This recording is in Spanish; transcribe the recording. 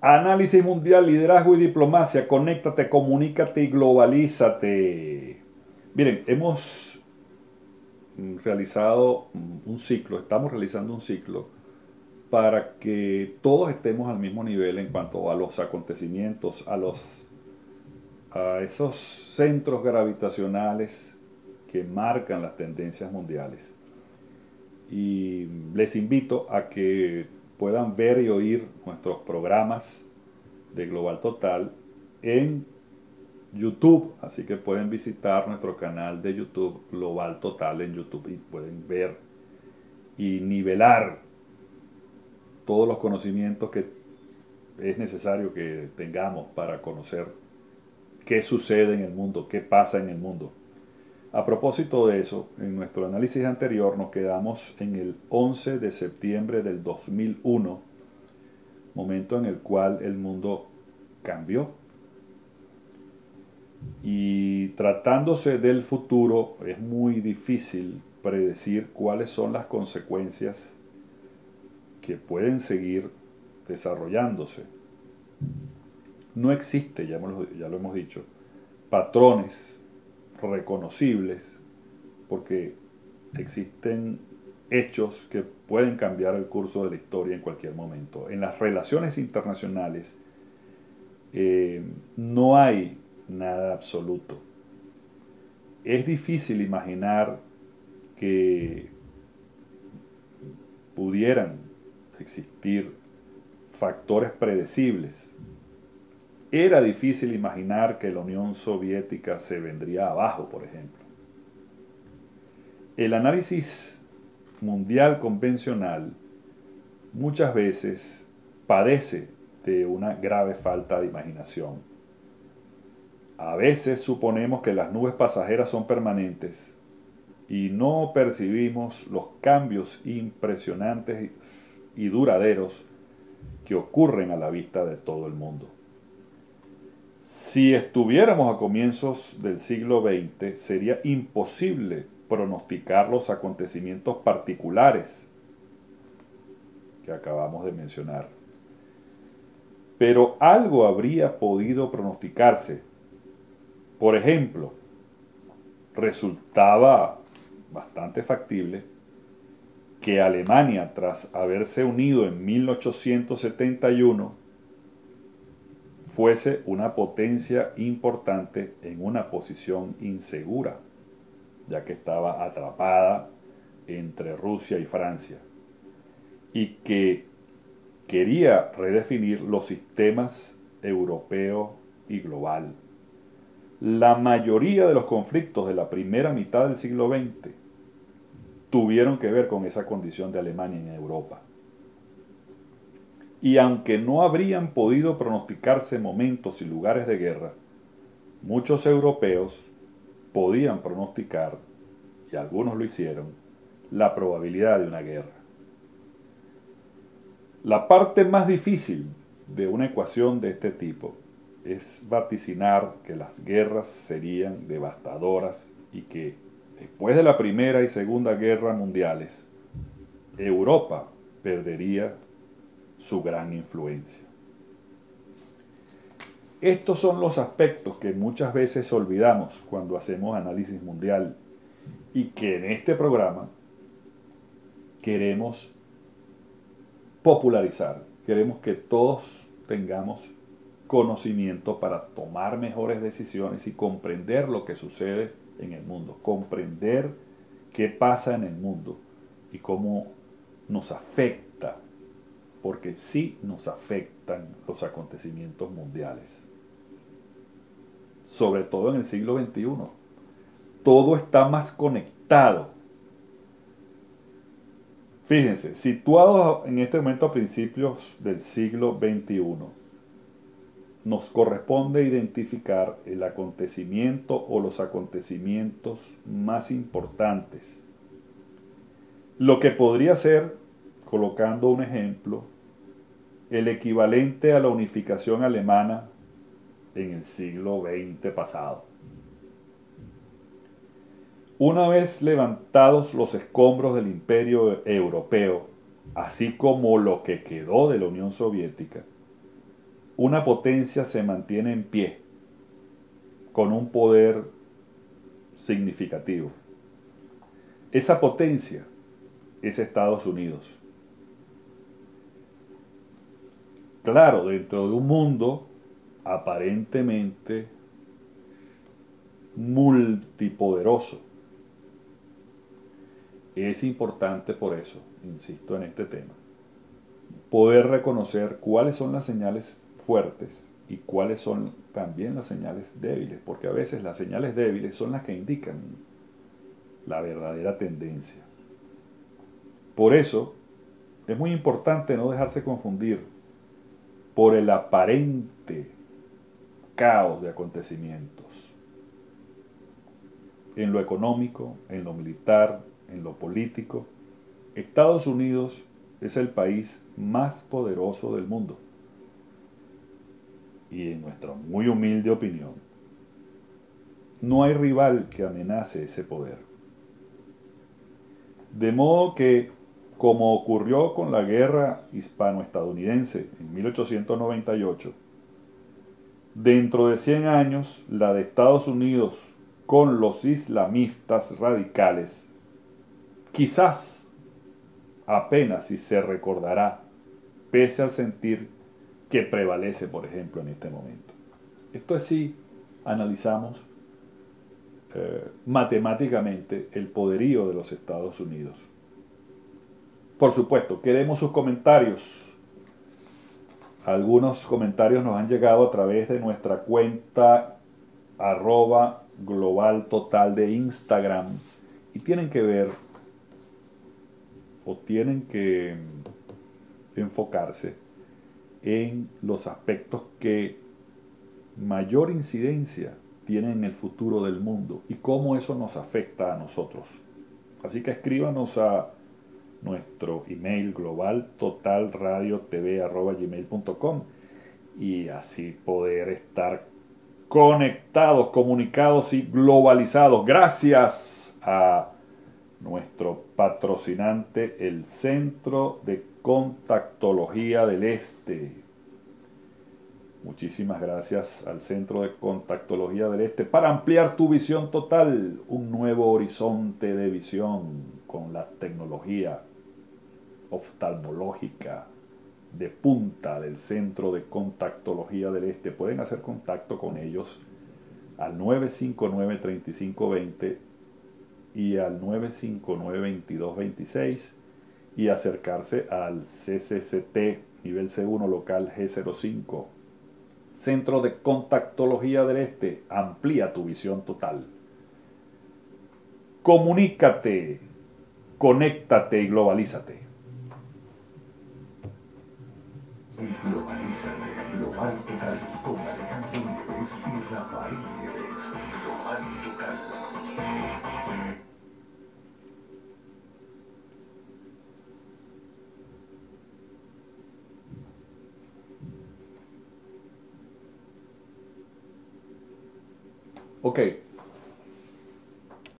Análisis mundial, liderazgo y diplomacia. Conéctate, comunícate y globalízate. Miren, hemos realizado un ciclo, estamos realizando un ciclo para que todos estemos al mismo nivel en cuanto a los acontecimientos, a los a esos centros gravitacionales que marcan las tendencias mundiales. Y les invito a que puedan ver y oír nuestros programas de Global Total en YouTube, así que pueden visitar nuestro canal de YouTube Global Total en YouTube y pueden ver y nivelar todos los conocimientos que es necesario que tengamos para conocer qué sucede en el mundo, qué pasa en el mundo. A propósito de eso, en nuestro análisis anterior nos quedamos en el 11 de septiembre del 2001, momento en el cual el mundo cambió. Y tratándose del futuro, es muy difícil predecir cuáles son las consecuencias que pueden seguir desarrollándose. No existe, ya, ya lo hemos dicho, patrones reconocibles porque existen hechos que pueden cambiar el curso de la historia en cualquier momento. En las relaciones internacionales eh, no hay nada absoluto. Es difícil imaginar que pudieran existir factores predecibles. Era difícil imaginar que la Unión Soviética se vendría abajo, por ejemplo. El análisis mundial convencional muchas veces padece de una grave falta de imaginación. A veces suponemos que las nubes pasajeras son permanentes y no percibimos los cambios impresionantes y duraderos que ocurren a la vista de todo el mundo. Si estuviéramos a comienzos del siglo XX, sería imposible pronosticar los acontecimientos particulares que acabamos de mencionar. Pero algo habría podido pronosticarse. Por ejemplo, resultaba bastante factible que Alemania, tras haberse unido en 1871, fuese una potencia importante en una posición insegura, ya que estaba atrapada entre Rusia y Francia, y que quería redefinir los sistemas europeo y global. La mayoría de los conflictos de la primera mitad del siglo XX tuvieron que ver con esa condición de Alemania en Europa. Y aunque no habrían podido pronosticarse momentos y lugares de guerra, muchos europeos podían pronosticar, y algunos lo hicieron, la probabilidad de una guerra. La parte más difícil de una ecuación de este tipo es vaticinar que las guerras serían devastadoras y que después de la Primera y Segunda Guerra Mundiales, Europa perdería su gran influencia. Estos son los aspectos que muchas veces olvidamos cuando hacemos análisis mundial y que en este programa queremos popularizar. Queremos que todos tengamos conocimiento para tomar mejores decisiones y comprender lo que sucede en el mundo, comprender qué pasa en el mundo y cómo nos afecta, porque sí nos afectan los acontecimientos mundiales, sobre todo en el siglo XXI. Todo está más conectado. Fíjense, situado en este momento a principios del siglo XXI, nos corresponde identificar el acontecimiento o los acontecimientos más importantes. Lo que podría ser, colocando un ejemplo, el equivalente a la unificación alemana en el siglo XX pasado. Una vez levantados los escombros del imperio europeo, así como lo que quedó de la Unión Soviética, una potencia se mantiene en pie con un poder significativo. Esa potencia es Estados Unidos. Claro, dentro de un mundo aparentemente multipoderoso. Es importante por eso, insisto en este tema, poder reconocer cuáles son las señales fuertes y cuáles son también las señales débiles, porque a veces las señales débiles son las que indican la verdadera tendencia. Por eso es muy importante no dejarse confundir por el aparente caos de acontecimientos en lo económico, en lo militar, en lo político. Estados Unidos es el país más poderoso del mundo y en nuestra muy humilde opinión, no hay rival que amenace ese poder. De modo que, como ocurrió con la guerra hispano-estadounidense en 1898, dentro de 100 años la de Estados Unidos con los islamistas radicales, quizás apenas si se recordará, pese al sentir que prevalece, por ejemplo, en este momento. Esto es si analizamos eh, matemáticamente el poderío de los Estados Unidos. Por supuesto, queremos sus comentarios. Algunos comentarios nos han llegado a través de nuestra cuenta arroba global total de Instagram y tienen que ver o tienen que enfocarse en los aspectos que mayor incidencia tienen en el futuro del mundo y cómo eso nos afecta a nosotros. Así que escríbanos a nuestro email global totalradiotv.com y así poder estar conectados, comunicados y globalizados. Gracias a nuestro patrocinante, el Centro de Contactología del Este. Muchísimas gracias al Centro de Contactología del Este para ampliar tu visión total, un nuevo horizonte de visión con la tecnología oftalmológica de punta del Centro de Contactología del Este. Pueden hacer contacto con ellos al 959-3520 y al 959-2226 y acercarse al CCCT nivel C1 local G05. Centro de Contactología del Este, amplía tu visión total. Comunícate, conéctate y globalízate. Globalízate, global total, con Alejandro Nieves y Rafael Nieves. Global total. Ok,